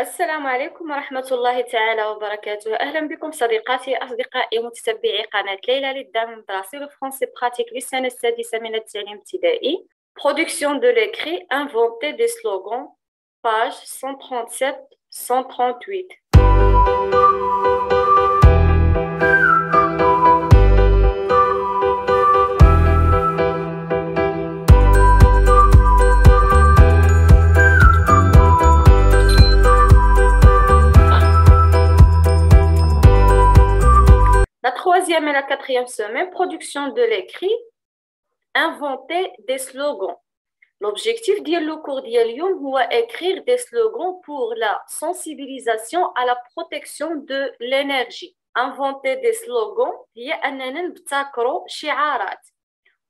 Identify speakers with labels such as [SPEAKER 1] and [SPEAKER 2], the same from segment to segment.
[SPEAKER 1] السلام عليكم ورحمة الله تعالى وبركاته أهلا بكم صديقاتي أصدقائي متتبعي قناة ليلى للدعم المدرسي الفرنسي براتيك للسنة السادسة من التعليم الابتدائي Production de l'écrit, inventer des slogans, page 137-138. troisième et la quatrième semaine, production de l'écrit, inventer des slogans. L'objectif du cours d'Yalium est écrire des slogans pour la sensibilisation à la protection de l'énergie. Inventer des slogans,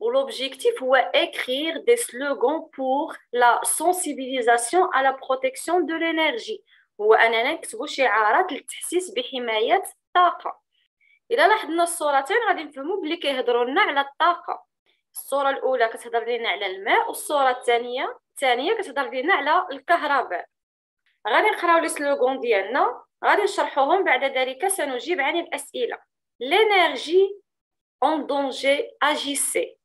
[SPEAKER 1] l'objectif est écrire des slogans pour la sensibilisation à la protection de l'énergie. هو اننا نكتبوا شعارات للتحسيس بحمايه الطاقه اذا لاحظنا الصورتين غادي نفهموا بلي كيهضروا لنا على الطاقة. الصورة الأولى كتهضر لنا على الماء والصورة الثانية الثانية كتهضر لنا على الكهرباء. غادي نقراو les slogans ديالنا غادي نشرحوهم بعد ذلك سنجيب عن الأسئلة. L'énergie en danger agissez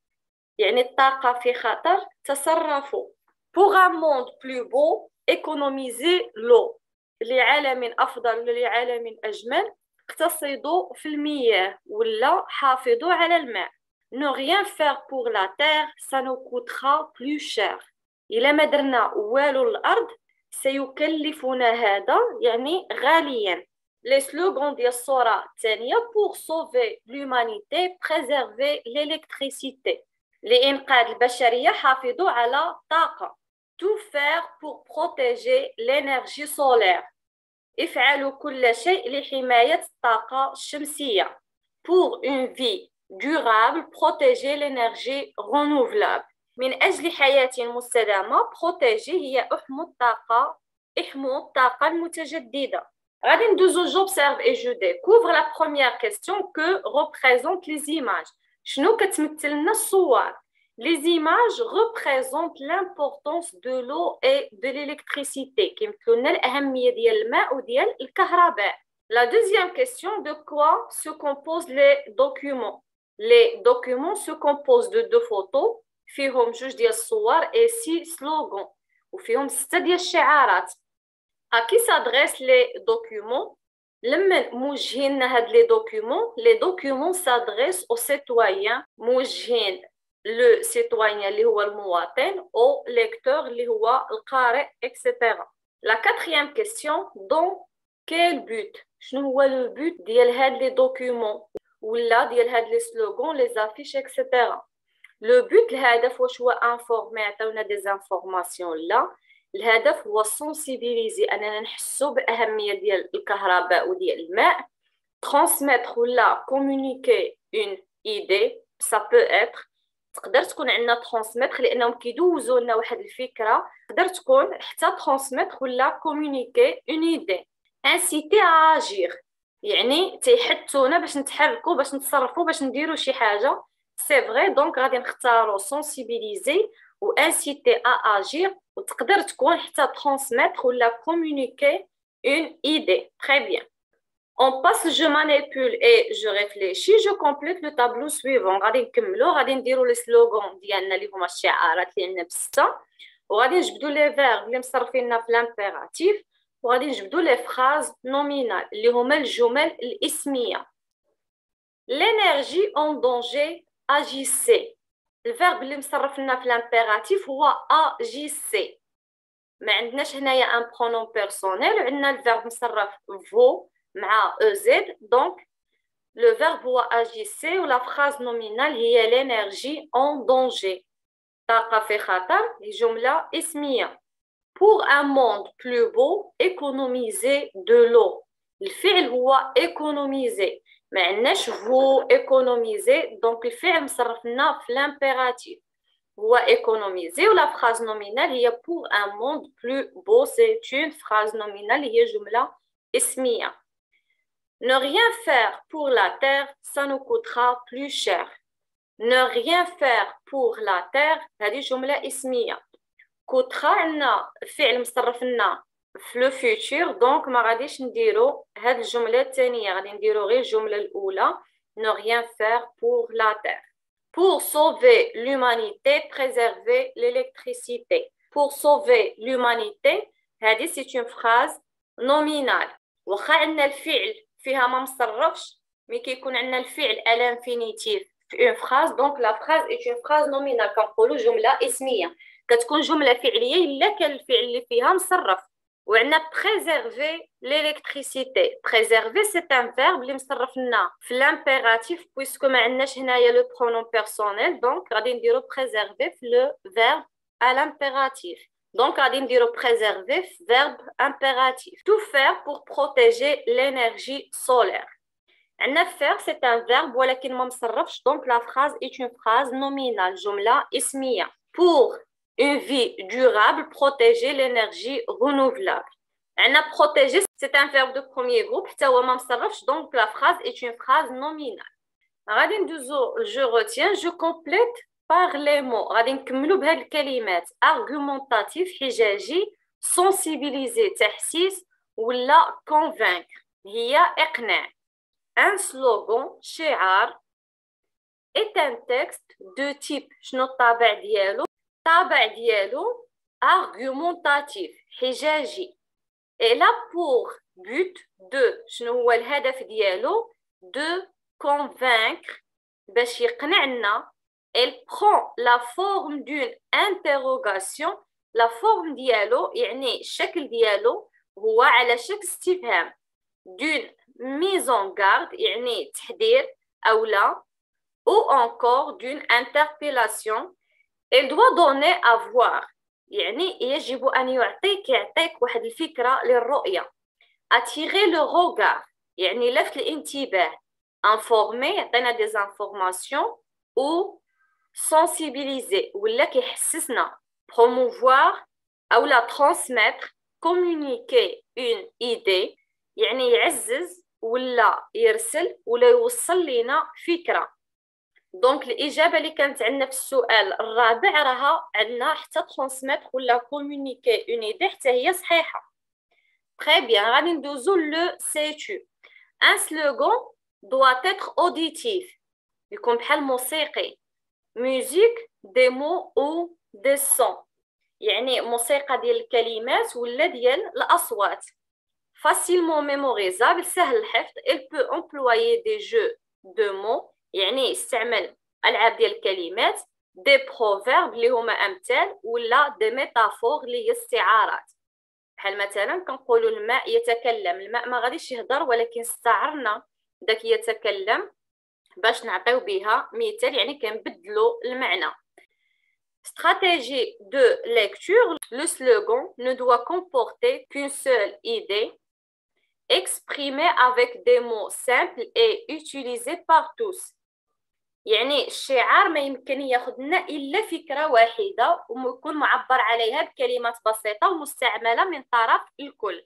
[SPEAKER 1] يعني الطاقة في خطر تصرفوا. Pour un monde plus beau économisez l'eau. لعالم أفضل لعالم أجمل. اقتصدوا في المياه ولا حافظوا على الماء. Rien faire pour la terre ça nous coûtera plus cher. إلا ما درنا والو الأرض سيكلفنا هذا يعني غاليا. لي سلوغون ديال الصورة الثانية pour sauver l'humanité préserver l'électricité. لإنقاذ البشرية حافظوا على الطاقة tout faire pour protéger l'énergie solaire. افعلوا كل شيء لحماية الطاقة الشمسية. Pour une vie durable protégez l'énergie renouvelable. من أجل حياة مستدامة protégez هي إحمو الطاقة إحمو الطاقة المتجددة. غادي ندوزو j'observe et je découvre la première question que représentent les images شنو كتمثل لنا الصور؟ Les images représentent l'importance de l'eau et de l'électricité. La deuxième question, de quoi se composent les documents Les documents se composent de deux photos, فيهم جوج ديال الصور et six slogans وفيهم ستة ديال الشعارات. À qui s'adressent les documents لما موجهين هاد les documents, les documents s'adressent aux citoyens موجهين لو سيتويان اللي هو المواطن او ليكتور اللي هو القارئ اكسيتيرا لا كاتريام كيسيون دون كيل بوت شنو هو لو بوت ديال هاد لي دوكيومون ولا ديال هاد لي سلوغون لي زافيش اكسيتيرا لو بوت الهدف واش هو انفورمي عطاونا دي زانفورماسيون لا الهدف هو سونسيبيليزي اننا نحسو باهميه ديال الكهرباء وديال الماء ترانسميتر ولا كومونيكي اون ايدي سا بو اتر تقدر تكون عندنا transmettre لأنهم كيدوزوا لنا واحد الفكرة. تقدر تكون حتى transmettre ولا communiquer une idée inciter à agir يعني تيحثونا باش نتحركوا باش نتصرفوا باش نديروا شي حاجة. c'est vrai donc غادي نختاروا sensibiliser و inciter à agir وتقدر تكون حتى transmettre ولا communiquer اون ايدي تري بيان On passe, je manipule et je réfléchis, je complète le tableau suivant. غادي نكملو غادي نديرو لي سلوغون ديالنا اللي هما الشعارات اللي عندنا بستة وغادي نجبدو لي فيرب اللي مصرفيننا في لامبيراتيف وغادي نجبدو لي فراز نومينال اللي هما الجمل الاسميه لينيرجي اون دونجي اجيسي الفيرب اللي مصرف لنا في لامبيراتيف هو اجيسي ما عندناش هنايا ان برونون بيرسونيل وعندنا الفيرب مصرف فو مع EZ donc le verbe هو agissait ou la phrase nominale هي l'énergie en danger طاقة في خطر جملة اسمية pour un monde plus beau économiser de l'eau الفعل هو économiser ما عندناش vous économiser donc الفعل مصرف لنا في l'impératif هو économiser ou la phrase nominale هي pour un monde plus beau c'est une phrase nominale هي جملة اسمية Ne rien faire pour la terre, ça nous coûtera plus cher. Ne rien faire pour la terre هذه جملة اسمية. coûtera عندنا فعل مصرف لنا في لو فيوتور دونك ما غاديش نديرو هاد الجمله الثانيه غادي نديرو غير الجمله الاولى ne rien faire pour la terre pour sauver l'humanité préserver l'électricité pour sauver l'humanité هذه سي اون فراز نومينال واخا عندنا الفعل فيها ما مصرفش mais كيكون عندنا الفعل à l'infinitif في une phrase donc la phrase est une phrase nominale كنقولوا جملة اسمية. كتكون جملة فعلية إلا كان الفعل اللي فيها مصرف. وعندنا préservez l'électricité préservez c'est un verbe اللي مصرف لنا في l'impératif puisque ما عندناش هنايا le pronom personnel donc غادي نديرو préservez في le verbe l'impératif. Donc, on dire préserver, verbe impératif. Tout faire pour protéger l'énergie solaire. Un faire, c'est un verbe, donc la phrase est une phrase nominale, jumla ismiya. Pour une vie durable, protéger l'énergie renouvelable. Un protéger, c'est un verbe de premier groupe, donc la phrase est une phrase nominale. Je retiens, je complète par les mots غادي نكملوا بهاد الكلمات argumentatif حجاجي sensibiliser تحسيس ولا convaincre هي اقناع un slogan شعار est un texte de type شنو الطابع ديالو الطابع ديالو argumentatif حجاجي et là pour but de شنو هو الهدف ديالو de convaincre باش يقنعنا elle prend la forme d'une interrogation la forme ديالو يعني الشكل ديالو هو على شكل استفهام d'une mise en garde يعني تحذير أو لا ou encore d'une interpellation elle doit donner à voir يعني يجب أن يعطيك يعطيك واحد الفكرة للرؤية attirer le regard يعني لفت الانتباه informer يعطينا des informations ou sensibiliser ولا كيحسسنا promouvoir او لا transmettre communiquer une idée يعني يعزز ولا يرسل ولا يوصل لنا فكره دونك الاجابه اللي كانت عندنا في السؤال الرابع راها عندنا حتى ترانسميتر ولا كومونيكي اون ايدي حتى هي صحيحه تري بيان غادي ندوزو لو سي تو ان سلوغون doit être auditif يكون بحال موسيقي musique des mots ou des sons. يعني موسيقى ديال الكلمات ولا ديال الأصوات. Facilement mémorisable سهل الحفظ. Il peut employer des jeux de mots. يعني يستعمل ألعاب ديال الكلمات. des proverbes اللي هما أمثال ولا des métaphores اللي هي استعارات. بحال مثلا كنقولوا الماء يتكلم. الماء ما غاديش يهضر ولكن استعرنا. داك يتكلم باش نعطيو بها مثال يعني كنبدلو المعنى. Stratégie de lecture, le slogan ne doit comporter qu'une seule idée, exprimée avec des mots simples et utilisée par tous. يعني الشعار ما يمكن ياخذ لنا إلا فكرة واحدة ويكون معبر عليها بكلمات بسيطة ومستعملة من طرف الكل.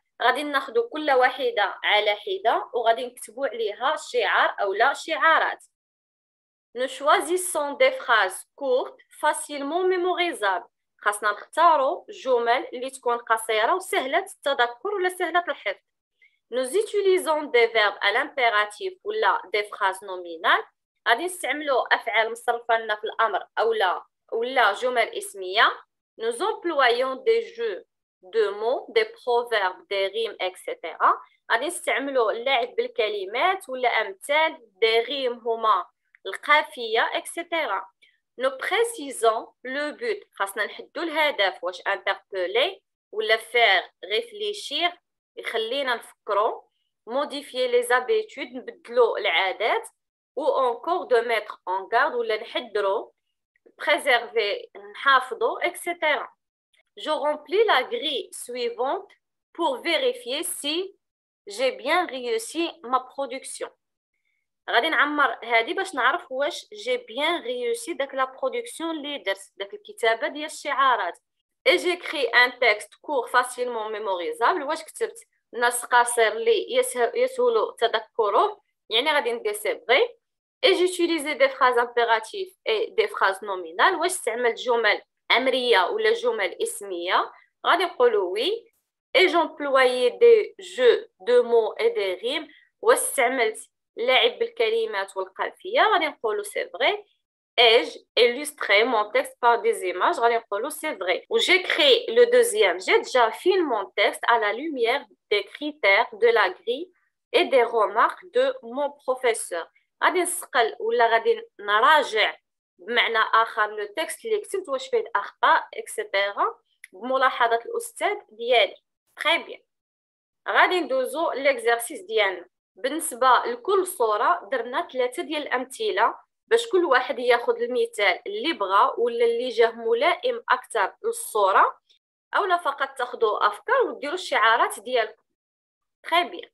[SPEAKER 1] غادي ناخذ كل واحدة على حدة وغادي نكتبوا عليها شعار أو لا شعارات Nous choisissons des phrases courtes, facilement mémorisables. خاصنا نختاروا جمل اللي تكون قصيرة وسهلة التذكر ولا سهلة الحفظ. Nous utilisons des verbes à l'impératif ولا des phrases nominales. غادي نستعملوا أفعال مصرفة لنا في الأمر أو لا ولا جمل إسمية. Nous employons des jeux de mots des proverbes des rimes etc غادي نستعملوا اللعب بالكلمات ولا امثال des rimes هما القافيه etc nous précisons le but خاصنا نحدوا الهدف واش interpeller ولا faire réfléchir يخلينا نفكروا modifier les habitudes نبدلوا العادات ou encore de mettre en garde ولا نحذروا préserver نحافظوا etc je remplis la grille suivante pour vérifier si j'ai bien réussi ma production غادي نعمر هادي باش نعرف واش جي بيان ريوسي داك لا برودكسيون اللي درت داك الكتابه ديال الشعارات اي جيكري ان تكست كور فاسيلمون ميموريزابل واش كتبت نص قصير اللي يسهل تذكره يعني غادي ندير سي فغي اي جيتيليزي دي فراز امبيراتيف اي دي فراز نومينال واش استعملت جمل امريه ولا جمل اسميه غادي نقولوا وي اي جومبلويي دي جو دو مو اي دي ريم واش استعملت لعب بالكلمات والقافيه غادي نقولوا سي فغي ai-je illustré mon texte par des images غادي نقولوا c'est vrai ou j'ai créé le deuxième j'ai déjà filmé mon texte à la lumière des critères de la grille et des remarques de mon professeur غادي نسقل ولا غادي نراجع بمعنى آخر le texte اللي كتبت واش فيه اخطاء et cetera بملاحظة الأستاذ ديالي. très bien غادي ندوزو l'exercice ديالنا. بالنسبة لكل صورة درنا ثلاثة ديال الأمثلة باش كل واحد ياخذ المثال اللي بغى ولا اللي جاه ملائم أكثر للصورة. أولا فقط تاخذوا أفكار وديروا الشعارات ديالكم. تري بيان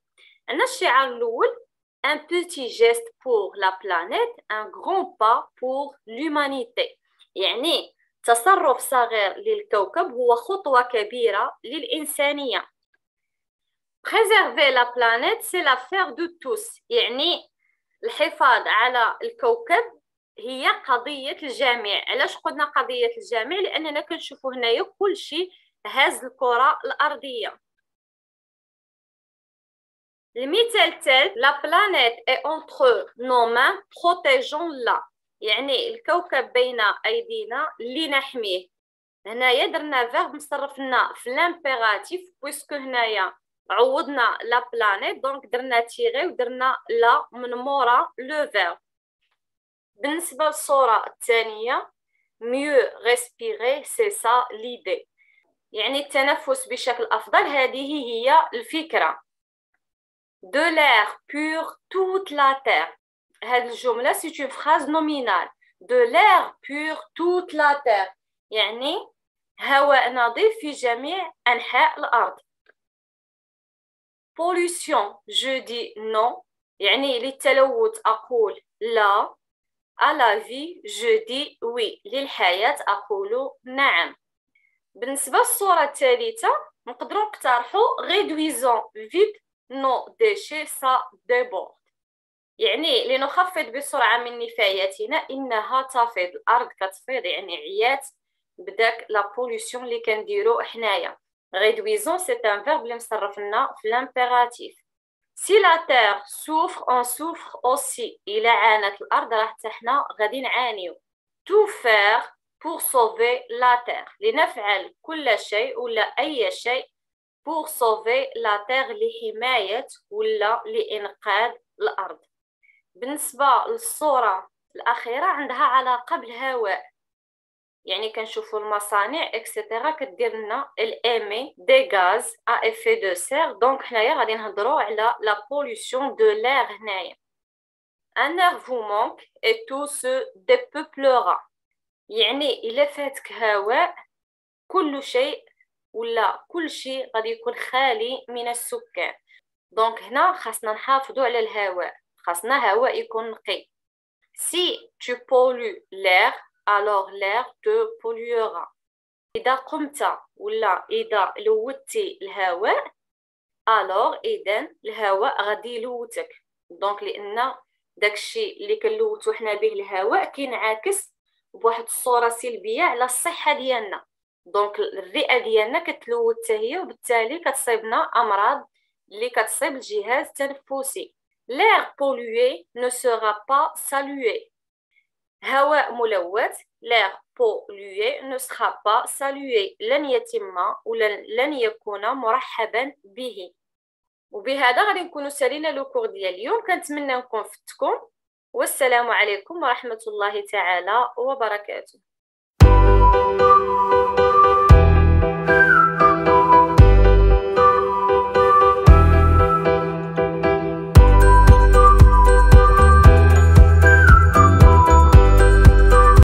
[SPEAKER 1] عندنا الشعار الأول un petit geste pour la planète un grand pas pour l'humanité. يعني تصرف صغير للكوكب هو خطوة كبيرة للإنسانية. Préserver la planète c'est l'affaire de tous. يعني الحفاظ على الكوكب هي قضية الجميع. علاش قلنا قضية الجميع؟ لأننا كنشوفوا هنايا كل شيء هاز الكرة الأرضية. المثال الثالث la planète est entre nos mains protégeons-la يعني الكوكب بين ايدينا اللي نحميه هنايا درنا verbe مصرفنا في l'impératif puisque هنايا عوضنا la planète donc درنا tiret ودرنا la من مورا le verbe بالنسبة للصوره الثانية mieux respirer c'est ça l'idée يعني التنفس بشكل افضل هذه هي الفكرة de l'air pour toute la terre هذه الجمله c'est une phrase nominale de l'air pour toute la terre يعني هواء نظيف في جميع انحاء الأرض pollution je dis non. يعني للتلوث أقول لا à la vie je dis oui. للحياة أقول نعم بالنسبة للصورة الثالثة نقدروا نقترحوا réduisons vite nos déchets ça déborde يعني لنخفض بسرعة من نفاياتنا إنها تفيض. الأرض كتفيض يعني عيات بداك لا بوليسيون اللي كنديرو حنايا. Réduisons c'est un verbe اللي مصرفنا في l'impératif. Si la terre souffre on souffre aussi. إلا عانت الأرض راه حتى حنا غادي نعانيو. Tout faire pour sauver la terre. لنفعل كل شيء ولا أي شيء pour sauver la terre لحماية ولا لإنقاذ الأرض بالنسبة للصورة الأخيرة عندها علاقة بالهواء يعني كنشوفوا المصانع et cetera كدير لنا émet des gaz à effet de serre donc حنايا غادي نهضروا على la pollution de l'air هنايا. un air vous manque et tout se dépeuplera يعني إلا فاتك هواء كل شيء ولا كل شيء غادي يكون خالي من السكان donc هنا خاصنا نحافظوا على الهواء. خاصنا هواء يكون نقي. si tu pollues l'air alors l'air te polluera. إذا قمت ولا إذا لوثتي الهواء alors إذا الهواء غادي يلوثك. donc لأن داكشي اللي كنلوثو حنا به الهواء كينعكس بواحد الصورة سلبية على الصحة ديالنا. donc الرئة ديالنا كتلوث حتى هي وبالتالي كتصيبنا أمراض اللي كتصيب الجهاز التنفسي l'air pollué ne sera pas salué. هواء ملوث l'air pollué ne sera pas salué. لن يتم ولا لن يكون مرحبا به. وبهذا غادي نكونوا سالينا لو كور ديال اليوم. كنتمنى نكون فتكم والسلام عليكم ورحمة الله تعالى وبركاته.